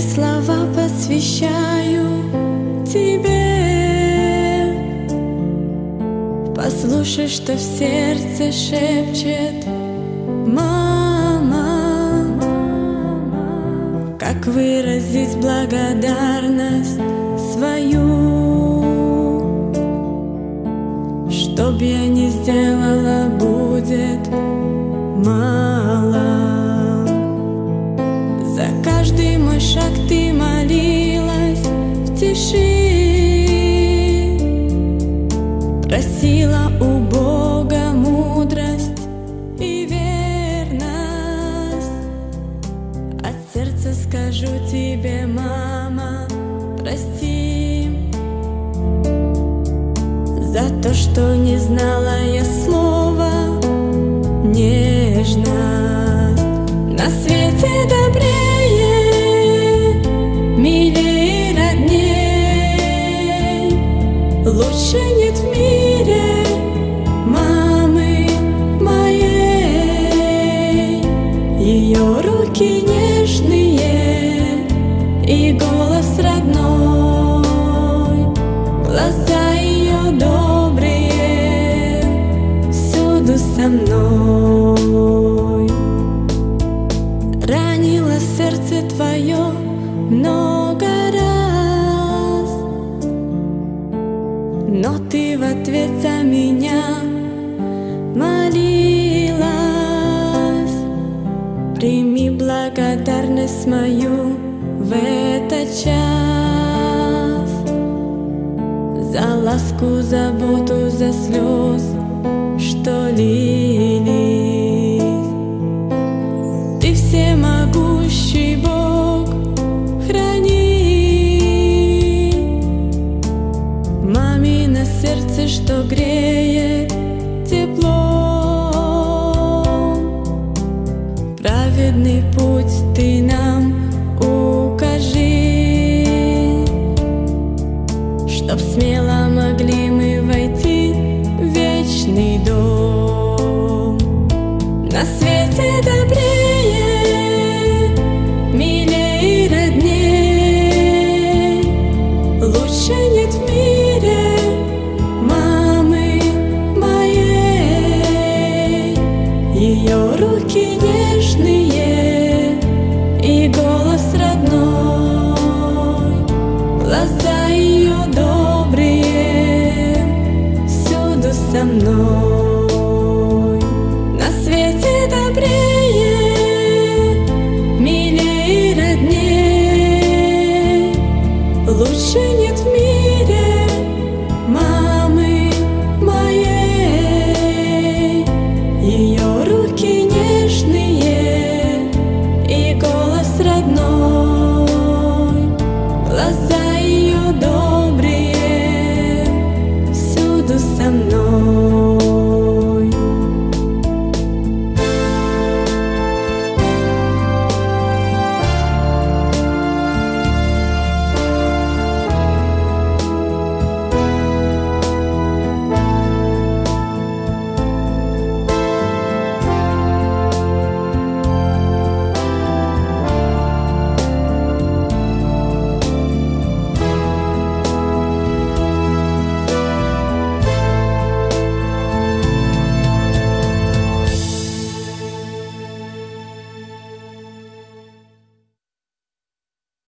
слова посвящаю тебе. Послушай, что в сердце шепчет мама. Как выразить благодарность свою Что б я ни сделала, Просила у Бога мудрость и верность. От сердца скажу тебе, мама, прости. За то, что не знала я Ее руки нежные и голос родной. Глаза ее добрые всюду со мной Ранило сердце твое много раз. Но ты в ответ за меня молилась Прими благодарность мою в этот час. За ласку, заботу, за слез, что лились. Ты всемогущий Бог, храни. Мамино сердце, что греет тепло Праведный путь ты нам укажи Чтоб смело со мной